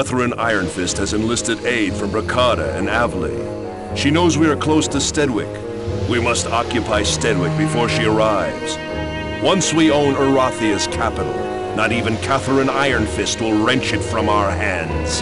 Catherine Ironfist has enlisted aid from Bracada and AvLee. She knows we are close to Steadwick. We must occupy Steadwick before she arrives. Once we own Erathia's capital, not even Catherine Ironfist will wrench it from our hands.